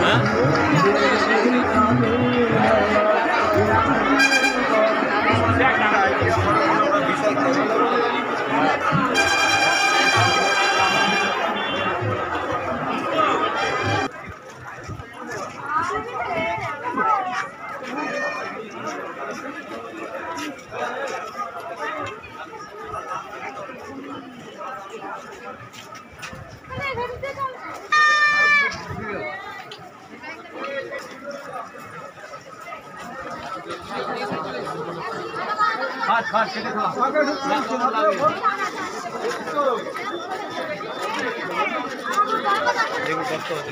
Hả? সাতটায় হ্যাঁ দেখুন কষ্ট হচ্ছে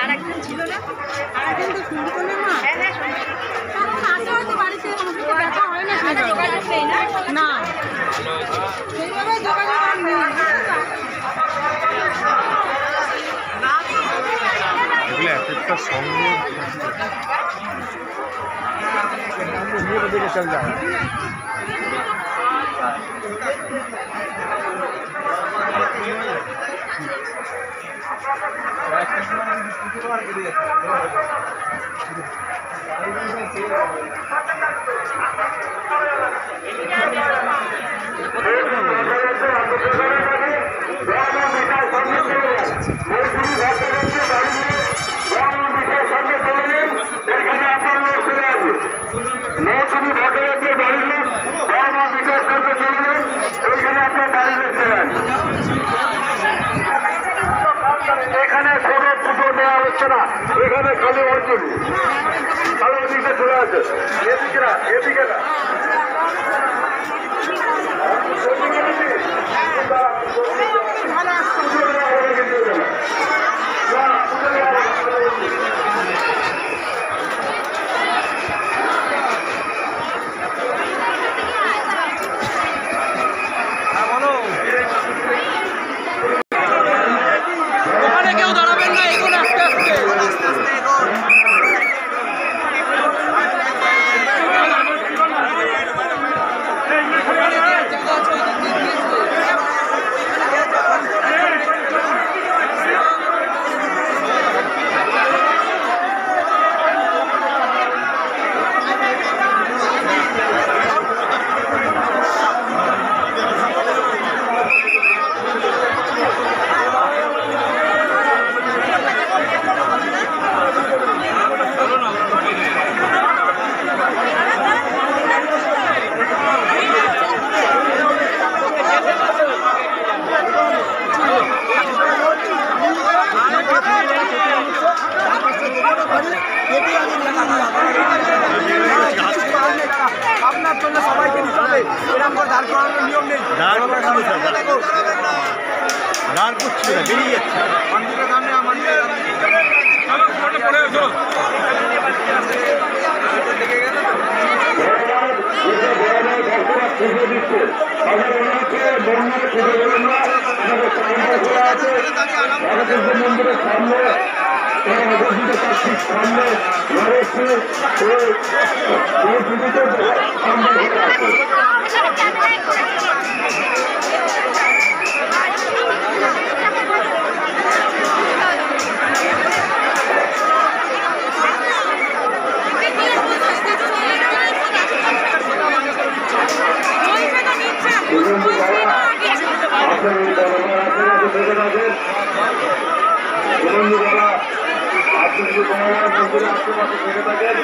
আর একদিন ছিল না? আর একদিন তো শুনলি কোনো মা? তখন estação. Fernando Riva de Alexandre. Thank you. এখানে খালি অর্জুন। কালো দিকে চলে আছে এদিকে না এদিকে না। দাঁড় করানোর নিয়ম নেই দাঁড় করানো স্যার, দাঁড় দাঁড় করছি না বেরিয়ে যাচ্ছে মন্দিরের সামনে মন্দিরের সামনে পুজো দিচ্ছে তাদের মনে হচ্ছে মন্দিরে পুজো দেবেন না আমাদের কাউন্টার খোলা আছে রাধাকৃষ্ণ মন্দিরের সামনে এবং অবস্থিত তার ঠিক সামনে রয়েছে এই পুজোতে কাউন্টার খোলা আছে সুগন্ধি বাবা আসেন দরবার আসেন আছে থেকে থাকেন সুগন্ধি বাবা আপনি যদি মহারাজ মন্দিরে থেকে থাকেন